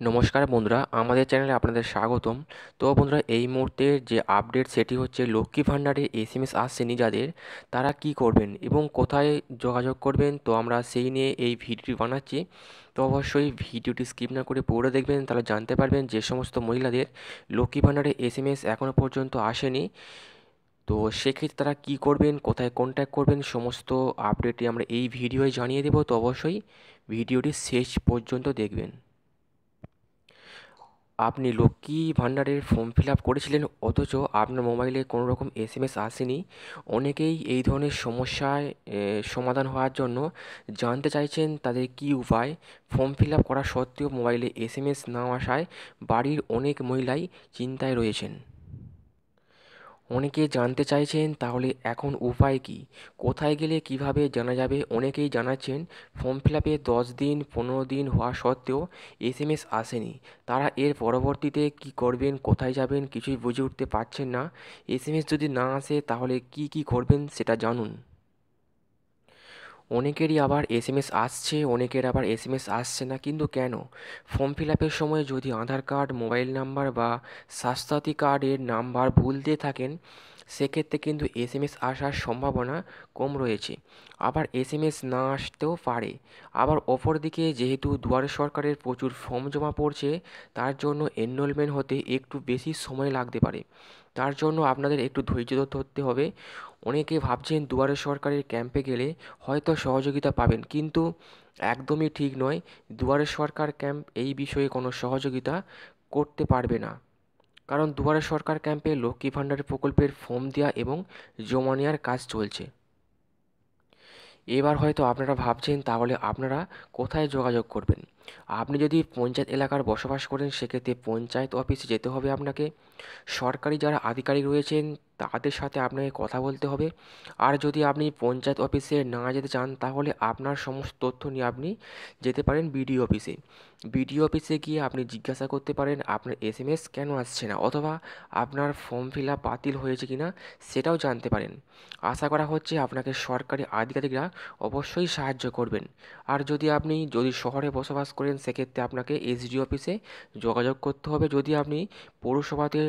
নমস্কার বন্ধুরা, আমাদের চ্যানেলে আপনাদের স্বাগতম। তো বন্ধুরা, এই মুহূর্তে যে আপডেট সেটি হচ্ছে লক্ষ্মী ভাণ্ডারে এস এম এস আসছেনি যাদের, তারা কি করবেন এবং কোথায় যোগাযোগ করবেন? তো আমরা সেই নিয়ে এই ভিডিওটি বানাচ্ছি। তো অবশ্যই ভিডিওটি স্কিপ না করে পুরো দেখবেন, তাহলে জানতে পারবেন যে সমস্ত মহিলাদের লক্ষ্মী ভাণ্ডারে এস এম এস এখনও পর্যন্ত আসেনি। তো সেক্ষেত্রে তারা কী করবেন, কোথায় কন্ট্যাক্ট করবেন, সমস্ত আপডেটই আমরা এই ভিডিওয় জানিয়ে দেবো। তো অবশ্যই ভিডিওটি শেষ পর্যন্ত দেখবেন। আপনি লক্ষ্মী ভাণ্ডারের ফর্ম ফিল আপ করেছিলেন, অথচ আপনার মোবাইলে কোনো রকম এস এম এস আসেনি। অনেকেই এই ধরনের সমস্যায় সমাধান হওয়ার জন্য জানতে চাইছেন তাদের কি উপায়। ফর্ম ফিল আপ করা সত্ত্বেও মোবাইলে এস এম এস না আসায় বাড়ির অনেক মহিলাই চিন্তায় রয়েছেন। অনেকে জানতে চাইছেন তাহলে এখন উপায় কি? কোথায় গেলে কীভাবে জানা যাবে? অনেকেই জানাচ্ছেন, ফর্ম ফিল আপে দশ দিন, পনেরো দিন হওয়া সত্ত্বেও এস এম এস আসেনি। তারা এর পরবর্তীতে কি করবেন, কোথায় যাবেন কিছুই বুঝে উঠতে পারছেন না। এস এম এস যদি না আসে, তাহলে কি কি করবেন সেটা জানুন। অনেকেরই আবার এস এম এস আসছে, অনেকের আবার এস এম এস আসছে না, কিন্তু কেন? ফর্ম ফিল আপের সময় যদি আধার কার্ড, মোবাইল নাম্বার বা স্বাস্থ্যসাথী কার্ডের নাম্বার ভুল দিয়ে থাকেন, সেক্ষেত্রে কিন্তু এস এম এস আসার সম্ভাবনা কম রয়েছে। আবার এস এম এস না আসতেও পারে। আবার অপরদিকে যেহেতু দুয়ারে সরকারের প্রচুর ফর্ম জমা পড়ছে, তার জন্য এনরোলমেন্ট হতে একটু বেশি সময় লাগতে পারে। তার জন্য আপনাদের একটু ধৈর্য ধরতে হবে। অনেকে ভাবছেন দুয়ারে সরকারের ক্যাম্পে গেলে হয়তো সহযোগিতা পাবেন, কিন্তু একদমই ঠিক নয়। দুয়ারে সরকার ক্যাম্প এই বিষয়ে কোনো সহযোগিতা করতে পারবে না। কারণ দুয়ারে সরকার ক্যাম্পে লক্ষ্মী ভাণ্ডার প্রকল্পের ফর্ম দেওয়া এবং জমা নেওয়ার কাজ চলছে। এবার হয়তো আপনারা ভাবছেন, তাহলে আপনারা কোথায় যোগাযোগ করবেন? আপনি যদি পঞ্চায়েত এলাকার বসবাস করেন, সেক্ষেত্রে পঞ্চায়েত অফিসে যেতে হবে আপনাকে। সরকারি যারা আধিকারিক রয়েছেন তাদের সাথে আপনাকে কথা বলতে হবে। আর যদি আপনি পঞ্চায়েত অফিসে না যেতে চান, তাহলে আপনার সমস্ত তথ্য নিয়ে আপনি যেতে পারেন বিডিও অফিসে। বিডিও অফিসে গিয়ে আপনি জিজ্ঞাসা করতে পারেন, আপনার এস এম এস কেন আসছে না, অথবা আপনার ফর্ম ফিল আপ বাতিল হয়েছে কি না সেটাও জানতে পারেন। আশা করা হচ্ছে আপনাকে সরকারি আধিকারিকরা অবশ্যই সাহায্য করবেন। আর যদি আপনি, যদি শহরে বসবাস করেন, সেক্ষেত্রে আপনাকে এসডি অফিসে যোগাযোগ করতে হবে। যদি আপনি পৌরসভাতে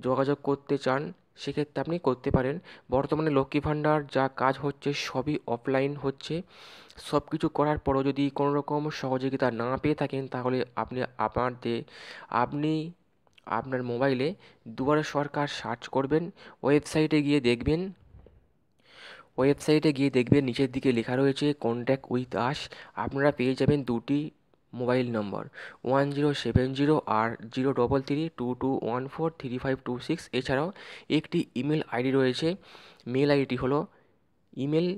যোগাযোগ করতে চান সেক্ষেত্রে আপনি করতে পারেন। বর্তমানে লক্ষ্মী ভাণ্ডার যা কাজ হচ্ছে সবই অফলাইন হচ্ছে। সব কিছু করার পরও যদি কোনো রকম সহযোগিতা না পেয়ে থাকেন, তাহলে আপনি আপনাদের, আপনি আপনার মোবাইলে দুয়ারে সরকার সার্চ করবেন, ওয়েবসাইটে গিয়ে দেখবেন। ওয়েবসাইটে গিয়ে দেখবেন, নিচের দিকে লেখা রয়েছে কন্ট্যাক্ট উইথ আস আপনারা পেয়ে যাবেন দুটি mobile number one zero seven zero আর zero double three two two one four three five two six. এছাড়াও একটি ইমেল আইডি রয়েছে, মেল আইডিটি হলো ইমেল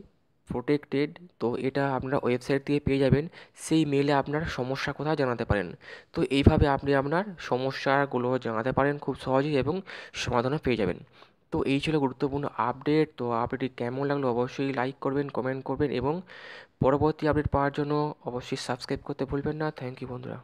প্রোটেক্টেড। তো এটা আপনারা ওয়েবসাইট থেকে পেয়ে যাবেন, সেই মেলে আপনার সমস্যা কোথায় জানাতে পারেন। তো এইভাবে আপনি আপনার সমস্যাগুলো জানাতে পারেন খুব সহজেই এবং সমাধানও পেয়ে যাবেন। তো এই ছিল গুরুত্বপূর্ণ আপডেট তো আপডেটটি কেমন লাগল অবশ্যই লাইক করবেন কমেন্ট করবেন এবং পরবর্তী আপডেট পাওয়ার জন্য অবশ্যই সাবস্ক্রাইব করতে ভুলবেন না। থ্যাংক ইউ বন্ধুরা।